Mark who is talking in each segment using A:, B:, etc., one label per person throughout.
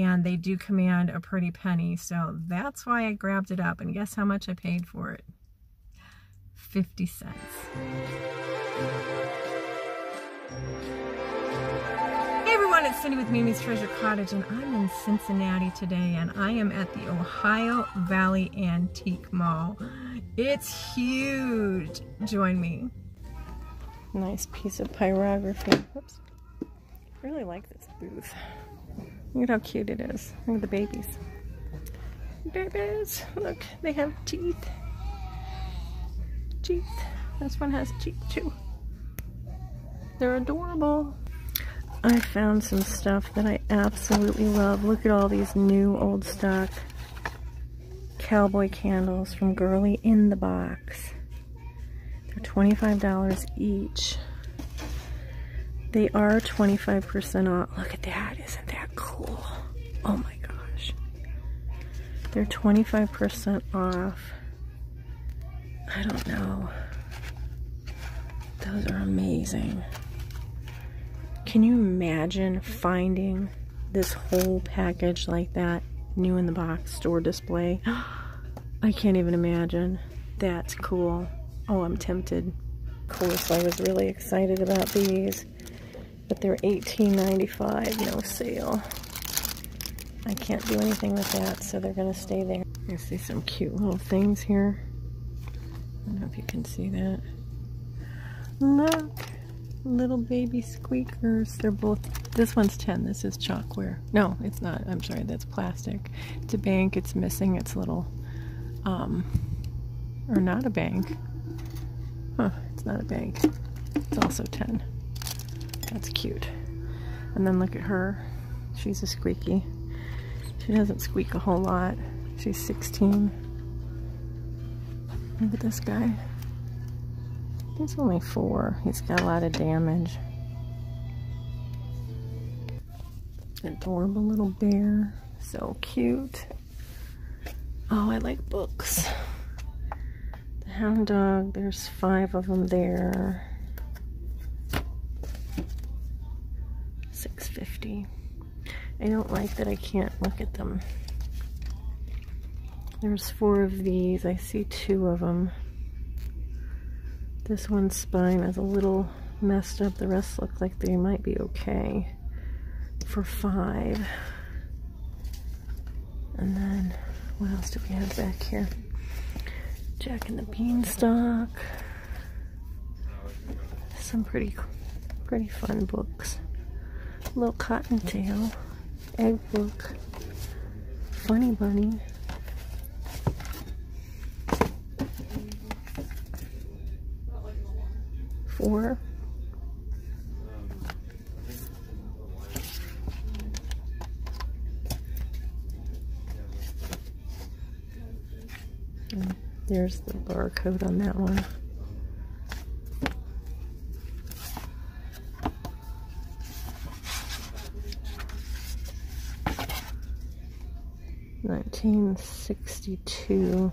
A: and they do command a pretty penny. So that's why I grabbed it up. And guess how much I paid for it? 50 cents. Hey everyone, it's Cindy with Mimi's Treasure Cottage and I'm in Cincinnati today and I am at the Ohio Valley Antique Mall. It's huge. Join me. Nice piece of pyrography. Whoops. I really like this booth. Look at how cute it is. Look at the babies. Babies. Look, they have teeth. Teeth. This one has teeth too. They're adorable. I found some stuff that I absolutely love. Look at all these new old stock cowboy candles from Gurley in the Box. They're $25 each. They are 25% off. Look at that. Isn't that cool? Oh my gosh. They're 25% off. I don't know. Those are amazing. Can you imagine finding this whole package like that new in the box store display? I can't even imagine. That's cool. Oh, I'm tempted. Of course, I was really excited about these but they're $18.95, no sale. I can't do anything with that, so they're gonna stay there. You see some cute little things here. I don't know if you can see that. Look, little baby squeakers. They're both, this one's 10, this is chalkware. No, it's not, I'm sorry, that's plastic. It's a bank, it's missing its little, um, or not a bank. Huh, it's not a bank. It's also 10. That's cute. And then look at her. She's a squeaky. She doesn't squeak a whole lot. She's 16. Look at this guy. He's only four. He's got a lot of damage. Adorable little bear. So cute. Oh, I like books. The hound dog, there's five of them there. 650 I don't like that I can't look at them. There's four of these. I see two of them. This one's spine is a little messed up. The rest look like they might be okay for five. And then, what else do we have back here? Jack and the Beanstalk. Some pretty, pretty fun books. Little Cottontail, Egg Book, Funny Bunny, four, there's the barcode on that one. 1962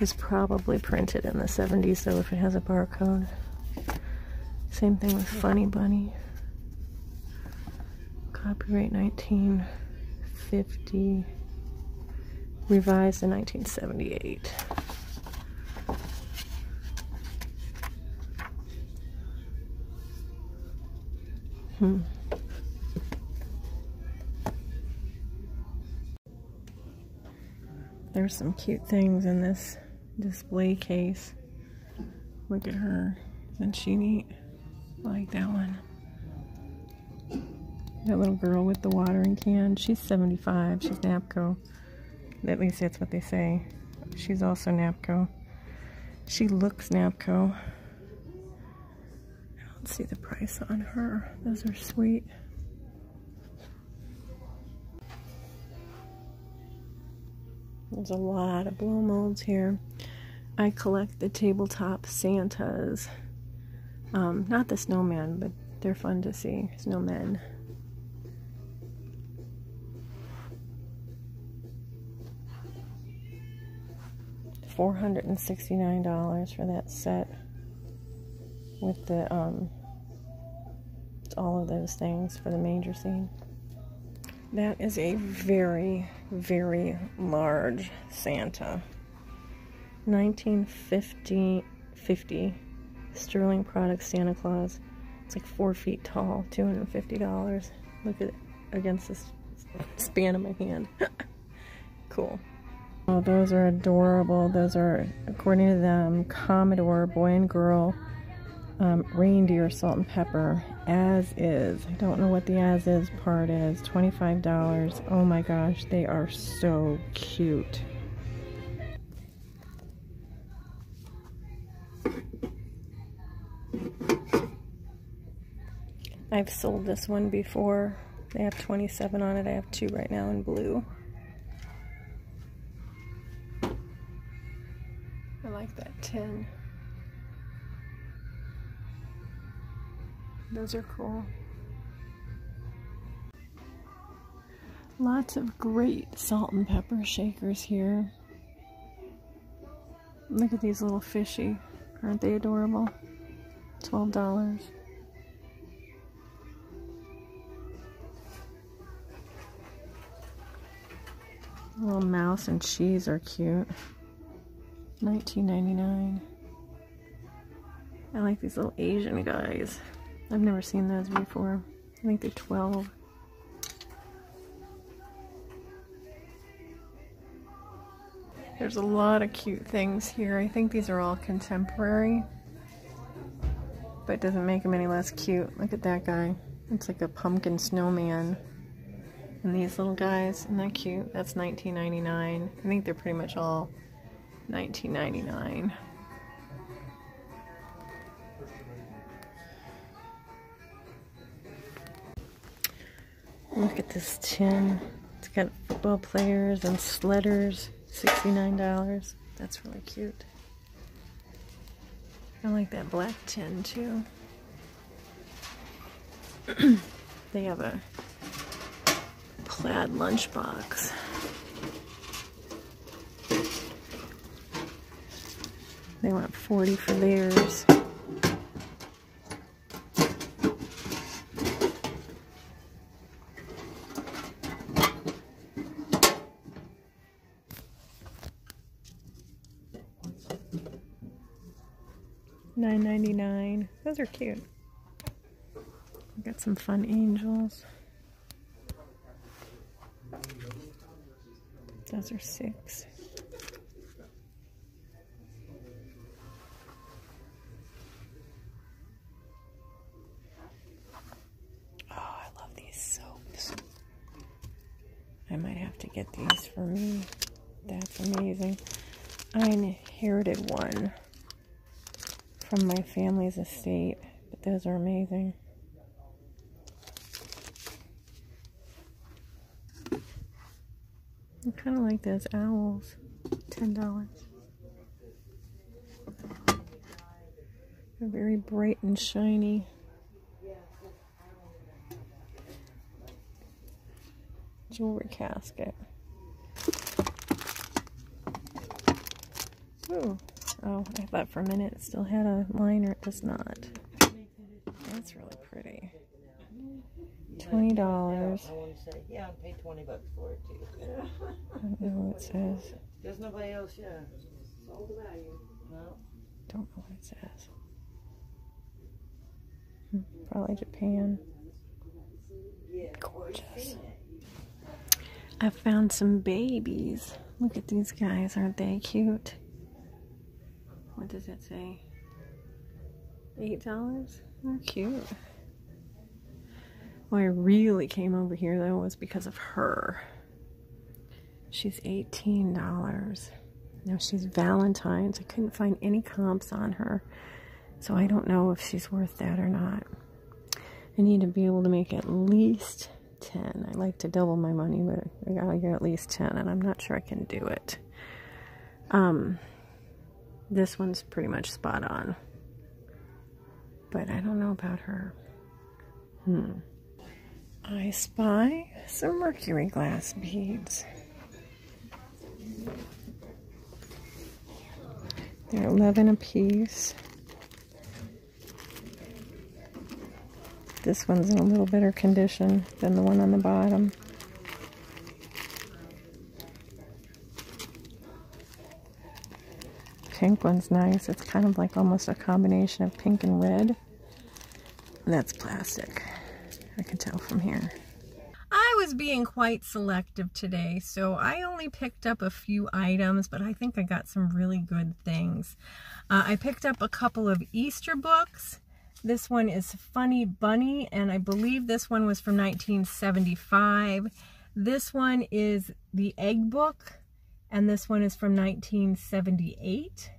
A: is probably printed in the 70s, so if it has a barcode. Same thing with Funny Bunny. Copyright 1950. Revised in 1978. Hmm. There's some cute things in this display case. Look at her. Isn't she neat? Like that one. That little girl with the watering can. She's 75. She's NAPCO. At least that's what they say. She's also NAPCO. She looks NAPCO. I don't see the price on her. Those are sweet. There's a lot of blow molds here. I collect the tabletop Santas. Um, not the snowman, but they're fun to see. Snowmen. $469 for that set with the um all of those things for the manger scene. That is a very, very large Santa. 1950 50 Sterling Product Santa Claus. It's like four feet tall, $250. Look at it against this span of my hand. cool. Oh, those are adorable. Those are, according to them, Commodore Boy and Girl um, Reindeer Salt and Pepper as is. I don't know what the as is part is. $25. Oh my gosh, they are so cute. I've sold this one before. They have 27 on it. I have two right now in blue. I like that tin. Those are cool. Lots of great salt and pepper shakers here. Look at these little fishy. Aren't they adorable? $12. Little mouse and cheese are cute. 19.99. I like these little Asian guys. I've never seen those before. I think they're 12. There's a lot of cute things here. I think these are all contemporary. But it doesn't make them any less cute. Look at that guy. It's like a pumpkin snowman. And these little guys, isn't that cute? That's 19.99. I think they're pretty much all 19.99. Look at this tin. It's got football players and sledders. $69. That's really cute. I like that black tin too. they have a plaid lunchbox. They want 40 for theirs. Nine ninety nine. Those are cute. Got some fun angels. Those are six. Oh, I love these soaps. I might have to get these for me. That's amazing. I inherited one from my family's estate, but those are amazing. I kind of like those owls. Ten dollars. They're very bright and shiny. Jewelry casket. Ooh. Oh, I thought for a minute it still had a liner. It does not. That's really pretty. Twenty dollars.
B: Yeah, I paid twenty bucks for it too.
A: I don't know what it says.
B: There's nobody else, yeah. Sold the value. No.
A: Don't know what it says. Hmm, Probably Japan. Gorgeous. I found some babies. Look at these guys. Aren't they cute? What does it say? Eight dollars? They're cute. Why I really came over here though was because of her. She's $18. Now she's Valentine's. I couldn't find any comps on her. So I don't know if she's worth that or not. I need to be able to make at least 10. I like to double my money, but I gotta get at least 10, and I'm not sure I can do it. Um, this one's pretty much spot on. But I don't know about her. Hmm. I spy some mercury glass beads. They're 11 a piece. This one's in a little better condition than the one on the bottom. Pink one's nice. It's kind of like almost a combination of pink and red. That's plastic. I can tell from here. I was being quite selective today, so I only picked up a few items, but I think I got some really good things. Uh, I picked up a couple of Easter books. This one is Funny Bunny, and I believe this one was from 1975. This one is The Egg Book, and this one is from 1978.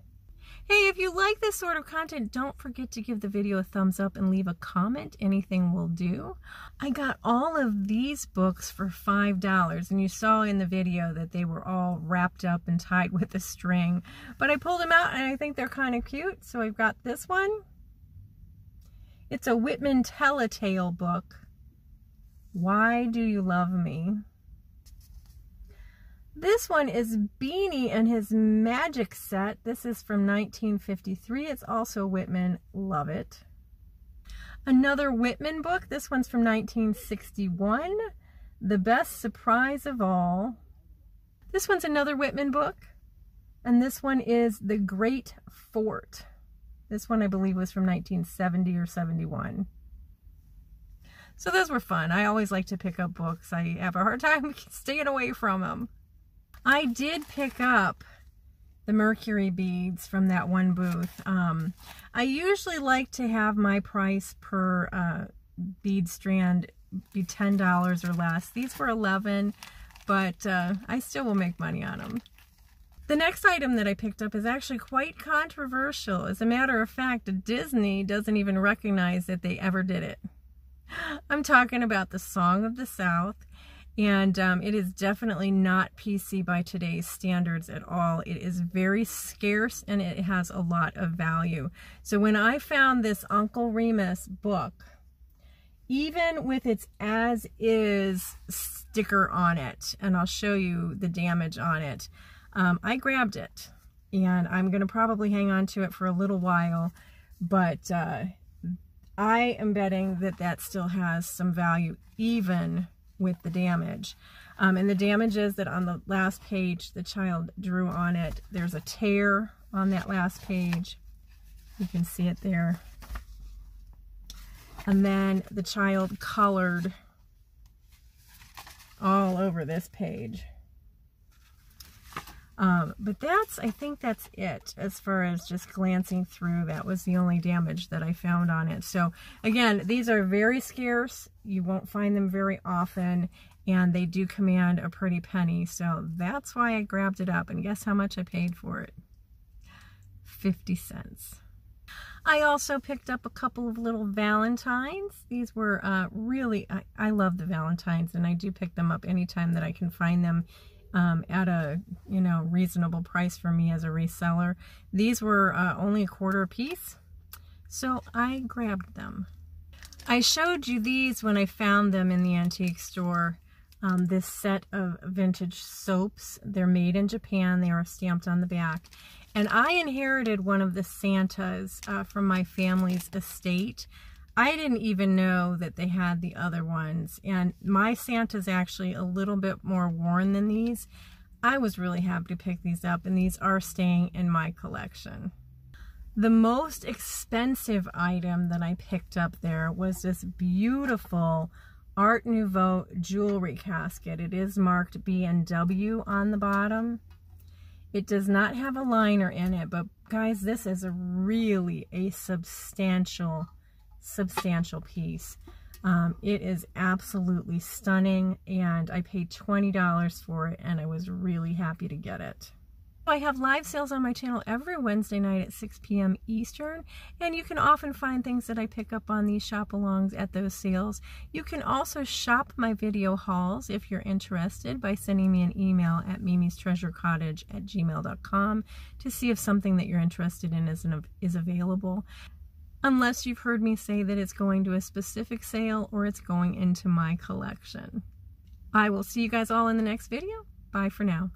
A: Hey, if you like this sort of content, don't forget to give the video a thumbs up and leave a comment. Anything will do. I got all of these books for $5, and you saw in the video that they were all wrapped up and tied with a string. But I pulled them out, and I think they're kind of cute. So I've got this one. It's a Whitman Telltale book. Why Do You Love Me? This one is Beany and his Magic Set. This is from 1953. It's also Whitman. Love it. Another Whitman book. This one's from 1961. The Best Surprise of All. This one's another Whitman book. And this one is The Great Fort. This one I believe was from 1970 or 71. So those were fun. I always like to pick up books. I have a hard time staying away from them. I did pick up the mercury beads from that one booth. Um, I usually like to have my price per uh, bead strand be $10 or less. These were 11 but uh, I still will make money on them. The next item that I picked up is actually quite controversial. As a matter of fact, Disney doesn't even recognize that they ever did it. I'm talking about the Song of the South and um, it is definitely not PC by today's standards at all. It is very scarce and it has a lot of value. So when I found this Uncle Remus book, even with its as is sticker on it, and I'll show you the damage on it, um, I grabbed it and I'm going to probably hang on to it for a little while, but uh, I am betting that that still has some value even with the damage. Um, and the damage is that on the last page, the child drew on it. There's a tear on that last page. You can see it there. And then the child colored all over this page. Um, but that's, I think that's it as far as just glancing through. That was the only damage that I found on it. So again, these are very scarce. You won't find them very often and they do command a pretty penny. So that's why I grabbed it up. And guess how much I paid for it? 50 cents. I also picked up a couple of little Valentines. These were uh, really, I, I love the Valentines and I do pick them up anytime that I can find them um, at a you know reasonable price for me as a reseller. These were uh, only a quarter a piece, so I grabbed them. I showed you these when I found them in the antique store. Um, this set of vintage soaps. They're made in Japan. They are stamped on the back. And I inherited one of the Santas uh, from my family's estate. I didn't even know that they had the other ones. And my Santa's actually a little bit more worn than these. I was really happy to pick these up and these are staying in my collection. The most expensive item that I picked up there was this beautiful Art Nouveau jewelry casket. It is marked B&W on the bottom. It does not have a liner in it, but guys, this is a really a substantial substantial piece. Um, it is absolutely stunning and I paid $20 for it and I was really happy to get it. I have live sales on my channel every Wednesday night at 6 p.m. Eastern, and you can often find things that I pick up on these shop-alongs at those sales. You can also shop my video hauls if you're interested by sending me an email at mimistreasurecottage at gmail.com to see if something that you're interested in is, is available unless you've heard me say that it's going to a specific sale or it's going into my collection. I will see you guys all in the next video. Bye for now.